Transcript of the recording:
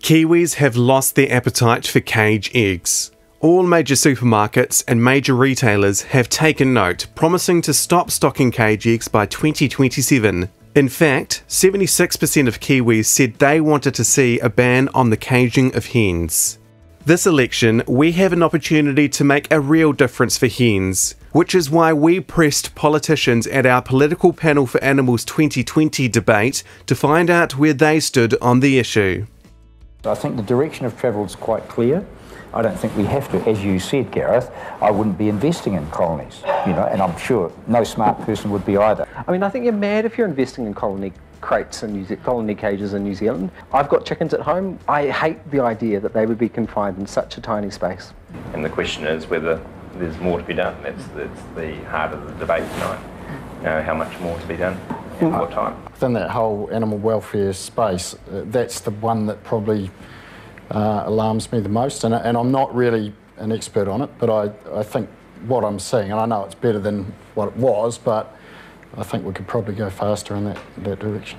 Kiwis have lost their appetite for cage eggs. All major supermarkets and major retailers have taken note, promising to stop stocking cage eggs by 2027. In fact, 76% of Kiwis said they wanted to see a ban on the caging of hens. This election, we have an opportunity to make a real difference for hens, which is why we pressed politicians at our Political Panel for Animals 2020 debate to find out where they stood on the issue. I think the direction of travel is quite clear. I don't think we have to, as you said, Gareth, I wouldn't be investing in colonies, you know, and I'm sure no smart person would be either. I mean, I think you're mad if you're investing in colony crates and New colony cages in New Zealand. I've got chickens at home. I hate the idea that they would be confined in such a tiny space. And the question is whether there's more to be done. That's, that's the heart of the debate tonight. You know, how much more to be done in what time? Within that whole animal welfare space, uh, that's the one that probably uh, alarms me the most. And, and I'm not really an expert on it, but I, I think what I'm seeing, and I know it's better than what it was, but I think we could probably go faster in that, that direction.